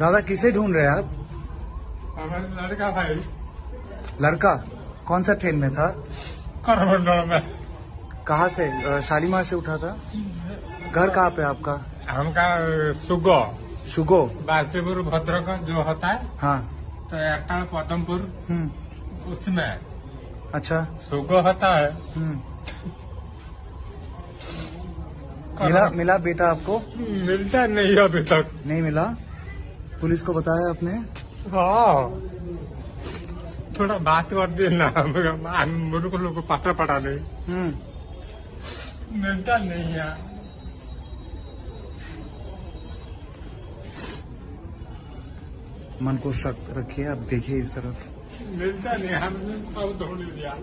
दादा किसे ढूंढ रहे हैं आप? हमारे लड़का भाई। लड़का? कौन सा ट्रेन में था? करमंडल में। कहाँ से? शालीमार से उठा था? घर कहाँ पे आपका? हमका सुगो। शुगो बास्तीपुर भद्रक जो होता है हाँ। तो एरताल पदमपुर। हम्म। उसमें। अच्छा। सुगो होता है। हम्म। मिला मिला बेटा आपको? मिलता नहीं अभी तक। नहीं मिला? पुलिस को बताया आपने? हाँ। थोड़ा बात कर देना मेरे को लोग पड़ा नहीं। हम्म। मिलता नहीं है। मन को सख्त रखिए आप देखिए इस तरफ़। मिलता नहीं हमने सब ढूंढ लिया।